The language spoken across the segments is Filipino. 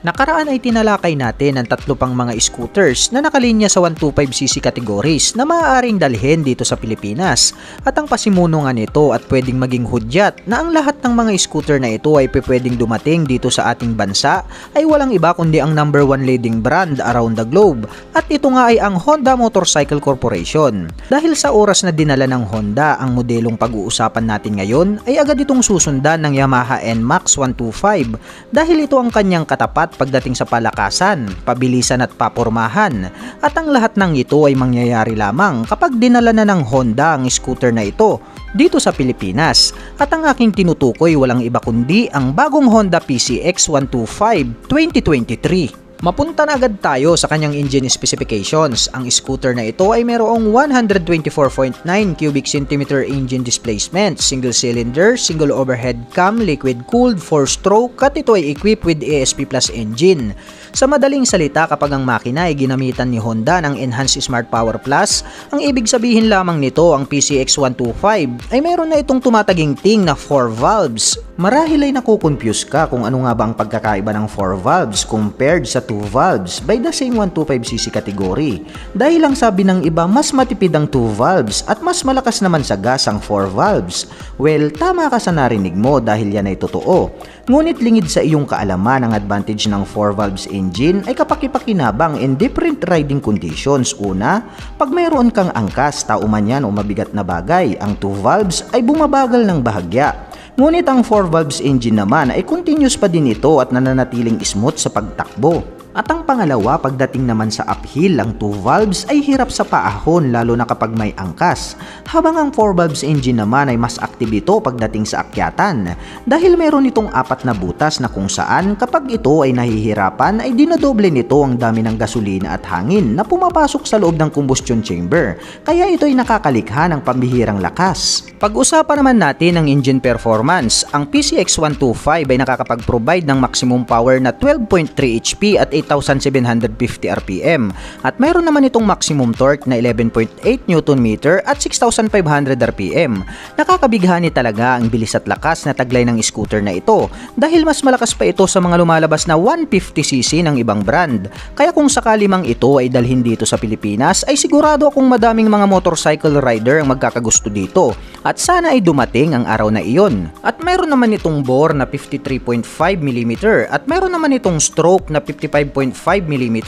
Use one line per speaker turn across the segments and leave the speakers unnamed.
Nakaraan ay tinalakay natin ang tatlo pang mga scooters na nakalinya sa 125cc categories na maaaring dalhin dito sa Pilipinas at ang pasimuno nga nito at pwedeng maging hudyat na ang lahat ng mga scooter na ito ay pwedeng dumating dito sa ating bansa ay walang iba kundi ang number one leading brand around the globe at ito nga ay ang Honda Motorcycle Corporation. Dahil sa oras na dinala ng Honda ang modelong pag-uusapan natin ngayon ay agad itong susundan ng Yamaha NMAX 125 dahil ito ang kanyang katapat at pagdating sa palakasan, pabilisan at papormahan. At ang lahat ng ito ay mangyayari lamang kapag dinala na ng Honda ang scooter na ito dito sa Pilipinas. At ang aking tinutukoy walang iba kundi ang bagong Honda PCX 125 2023. Mapunta na agad tayo sa kanyang engine specifications. Ang scooter na ito ay mayroong 124.9 cubic centimeter engine displacement, single cylinder, single overhead cam, liquid cooled, 4-stroke at ito ay equipped with ESP Plus engine. Sa madaling salita, kapag ang makina ay ginamitan ni Honda ng Enhanced Smart Power Plus, ang ibig sabihin lamang nito ang PCX 125 ay mayroon na itong tumataging ting na 4 valves. Marahil ay nakukonfuse ka kung ano nga ba ang pagkakaiba ng 4 valves compared sa 2 valves by the same 125cc category. Dahil lang sabi ng iba mas matipid ang 2 valves at mas malakas naman sa gas ang 4 valves. Well, tama ka sa narinig mo dahil yan ay totoo. Ngunit lingid sa iyong kaalaman ang advantage ng 4 valves engine ay kapakipakinabang in different riding conditions. Una, pag mayroon kang angkas, tao man yan o mabigat na bagay, ang 2 valves ay bumabagal ng bahagya. Ngunit ang 4 valves engine naman ay continuous pa din ito at nananatiling smooth sa pagtakbo. At ang pangalawa, pagdating naman sa uphill, ang 2 valves ay hirap sa paahon lalo na kapag may angkas. Habang ang 4 valves engine naman ay mas active ito pagdating sa akyatan. Dahil meron itong apat na butas na kung saan kapag ito ay nahihirapan ay dinodoble nito ang dami ng gasolina at hangin na pumapasok sa loob ng combustion chamber. Kaya ito ay nakakalikha ng pambihirang lakas. Pag-usapan naman natin ang engine performance, ang PCX 125 ay nakakapag-provide ng maximum power na 12.3 HP at 8,750 RPM at mayroon naman itong maximum torque na 11.8 Nm at 6,500 RPM. Nakakabighani talaga ang bilis at lakas na taglay ng scooter na ito dahil mas malakas pa ito sa mga lumalabas na 150cc ng ibang brand. Kaya kung sakali mang ito ay dalhin dito sa Pilipinas ay sigurado akong madaming mga motorcycle rider ang magkakagusto dito at sana ay dumating ang araw na iyon. At mayroon naman itong bore na 53.5mm at mayroon naman itong stroke na 55 5.5mm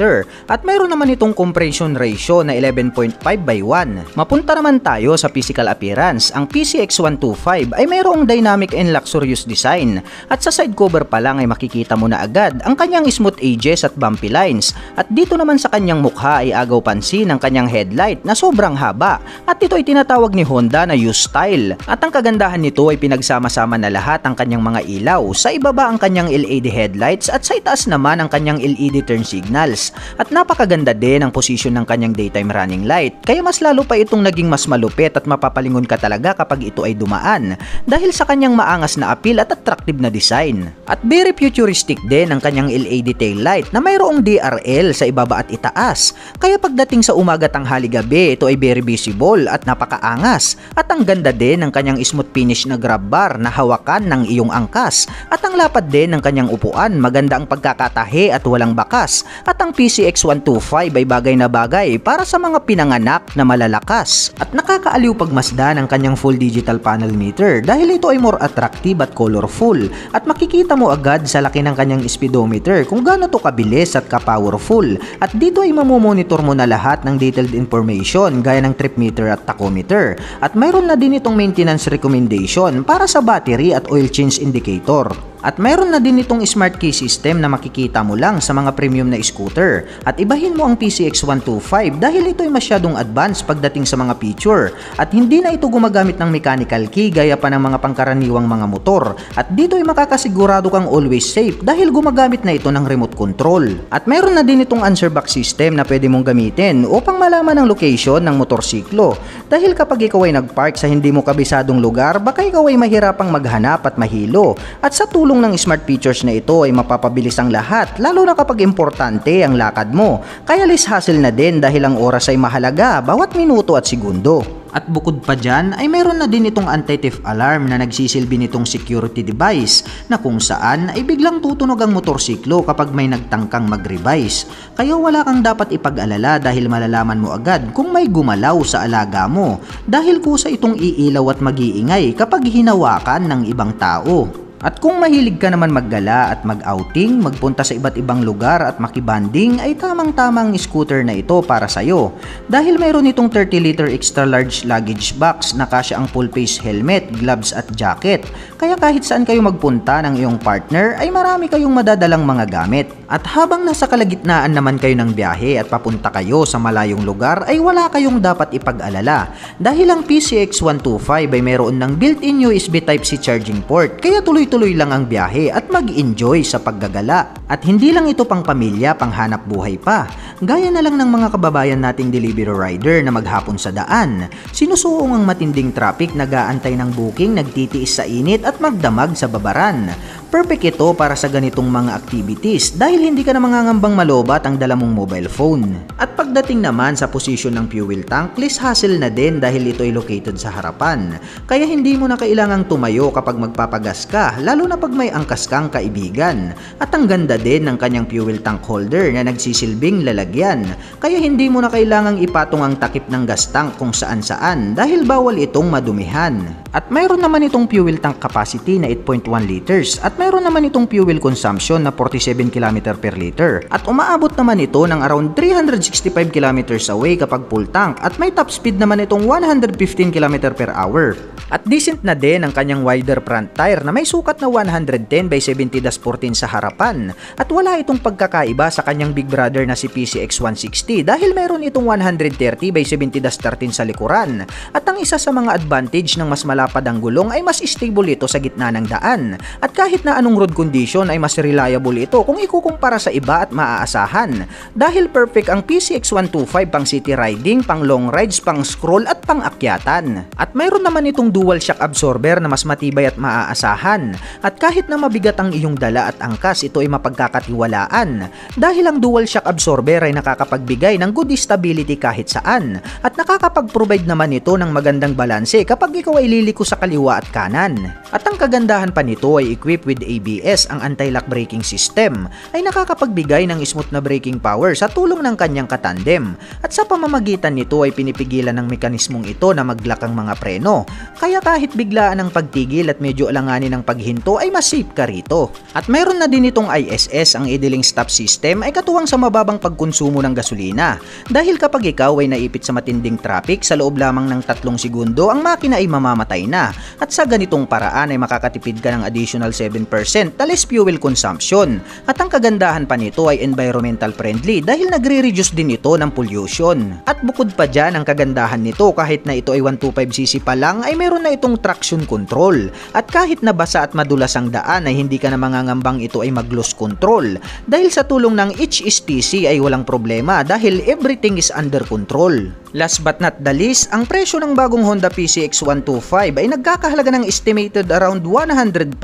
at mayroon naman itong compression ratio na 11.5 by 1. Mapunta naman tayo sa physical appearance. Ang PCX125 ay mayroong dynamic and luxurious design. At sa side cover pa lang ay makikita mo na agad ang kanyang smooth edges at bumpy lines. At dito naman sa kanyang mukha ay agaw pansin ang kanyang headlight na sobrang haba. At ito ay tinatawag ni Honda na U-style. At ang kagandahan nito ay pinagsama-sama na lahat ang kanyang mga ilaw. Sa ibaba ang kanyang LED headlights at sa itaas naman ang kanyang LED LED turn signals. At napakaganda din ang posisyon ng kanyang daytime running light. Kaya mas lalo pa itong naging mas malupit at mapapalingon ka talaga kapag ito ay dumaan dahil sa kanyang maangas na appeal at attractive na design. At very futuristic din ang kanyang LED tail light na mayroong DRL sa ibaba at itaas. Kaya pagdating sa umaga tanghali gabi, ito ay very visible at napakaangas. At ang ganda din ng kanyang smooth finish na grab bar na hawakan ng iyong angkas. At ang lapad din ng kanyang upuan, maganda ang pagkakatahi at walang bakas at ang PCX 125 ay bagay na bagay para sa mga pinanganak na malalakas. At nakakaaliw pagmasdan ang kanyang full digital panel meter dahil ito ay more attractive at colorful at makikita mo agad sa laki ng kanyang speedometer kung gaano to kabilis at ka-powerful at dito ay mamomonitor mo na lahat ng detailed information gaya ng trip meter at tachometer at mayroon na din itong maintenance recommendation para sa battery at oil change indicator. At mayroon na din itong smart key system na makikita mo lang sa mga premium na scooter. At ibahin mo ang PCX 125 dahil ito ay masyadong advanced pagdating sa mga feature. At hindi na ito gumagamit ng mechanical key gaya pa ng mga pangkaraniwang mga motor. At dito ay makakasigurado kang always safe dahil gumagamit na ito ng remote control. At mayroon na din itong answer box system na pwede mong gamitin upang malaman ang location ng motorsiklo. Dahil kapag ikaw ay nagpark sa hindi mo kabisadong lugar, baka ikaw ay mahirapang maghanap at mahilo. At sa tulong tulong ng smart features na ito ay mapapabilis ang lahat lalo na kapag importante ang lakad mo. Kaya less hassle na din dahil ang oras ay mahalaga bawat minuto at segundo. At bukod pa dyan ay meron na din itong anti-theft alarm na nagsisilbi nitong security device na kung saan ay biglang tutunog ang motorsiklo kapag may nagtangkang mag-revise. Kaya wala kang dapat ipag-alala dahil malalaman mo agad kung may gumalaw sa alaga mo dahil kusa itong iilaw at mag-iingay kapag hinawakan ng ibang tao. At kung mahilig ka naman maggala at mag-outing, magpunta sa iba't ibang lugar at makibanding ay tamang-tamang scooter na ito para sa'yo. Dahil mayroon itong 30 liter extra large luggage box na kasya ang full face helmet, gloves at jacket. Kaya kahit saan kayo magpunta ng iyong partner ay marami kayong madadalang mga gamit. At habang nasa kalagitnaan naman kayo ng biyahe at papunta kayo sa malayong lugar ay wala kayong dapat ipag-alala. Dahil ang PCX125 ay mayroon ng built-in USB Type-C charging port kaya tuloy tuloy lang ang biyahe at mag-enjoy sa paggagala. At hindi lang ito pang pamilya, pang buhay pa. Gaya na lang ng mga kababayan nating delivery rider na maghapon sa daan. Sinusuong ang matinding traffic, nag-aantay ng booking, nagtitiis sa init at magdamag sa babaran. Perfect ito para sa ganitong mga activities dahil hindi ka na mangangambang malobat ang dala mong mobile phone. At pagdating naman sa posisyon ng fuel tank, less hassle na din dahil ito ay located sa harapan. Kaya hindi mo na kailangang tumayo kapag magpapagas ka, lalo na pag may angkas kang kaibigan. At ang ganda din ng kanyang fuel tank holder na nagsisilbing lalagyan. Kaya hindi mo na kailangang ipatong ang takip ng gas tank kung saan saan dahil bawal itong madumihan. At mayroon naman itong fuel tank capacity na 8.1 liters at mayroon naman itong fuel consumption na 47 km per liter. At umaabot naman ito ng around 365 km away kapag full tank. At may top speed naman itong 115 km per hour. At decent na din ang kanyang wider front tire na may sukat na 110 by 70-14 sa harapan. At wala itong pagkakaiba sa kanyang big brother na si PCX 160 dahil meron itong 130 by 70-13 sa likuran. At ang isa sa mga advantage ng mas malapad ang gulong ay mas stable ito sa gitna ng daan. At kahit na anong road condition ay mas reliable ito kung ikukumpara sa iba at maaasahan dahil perfect ang PCX 125 pang city riding, pang long rides, pang scroll at pang akyatan. At mayroon naman itong dual shock absorber na mas matibay at maaasahan. At kahit na mabigat ang iyong dala at angkas, ito ay mapagkakatiwalaan. Dahil ang dual shock absorber ay nakakapagbigay ng good stability kahit saan. At nakakapag-provide naman ito ng magandang balanse kapag ikaw ay liliko sa kaliwa at kanan. At ang kagandahan pa nito ay equipped with ABS, ang anti-lock braking system, ay nakakapagbigay ng smooth na braking power sa tulong ng kanyang katandem. At sa pamamagitan nito ay pinipigilan ng mekanismong ito na maglock ang mga preno. Kaya kahit biglaan ang pagtigil at medyo alanganin ang paghinto ay mas safe ka rito. At mayroon na din itong ISS, ang idling stop system ay katuwang sa mababang pagkonsumo ng gasolina. Dahil kapag ikaw ay naipit sa matinding traffic, sa loob lamang ng tatlong segundo ang makina ay mamamatay na. At sa ganitong paraan ay makakatipid ka ng additional 7% na less fuel consumption. At ang kagandahan pa nito ay environmental friendly dahil nagre-reduce din ito ng pollution. At bukod pa dyan ang kagandahan nito kahit na ito ay 125cc pa lang ay meron na itong traction control. At kahit na basa at madulas ang daan ay hindi ka na mangangambang ito ay mag-loss control. Dahil sa tulong ng HSTC ay walang problema dahil everything is under control. Last but not the least, ang presyo ng bagong Honda PCX 125 ay nagkakahalaga ng estimated around 105,000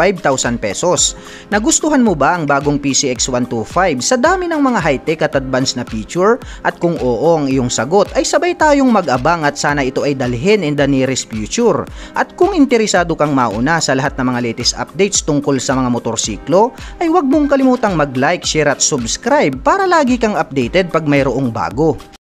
pesos. Nagustuhan mo ba ang bagong PCX 125 sa dami ng mga high-tech at advanced na feature? At kung oo ang iyong sagot ay sabay tayong mag-abang at sana ito ay dalhin in the nearest future. At kung interesado kang mauna sa lahat ng mga latest updates tungkol sa mga motorsiklo, ay huwag mong kalimutang mag-like, share at subscribe para lagi kang updated pag mayroong bago.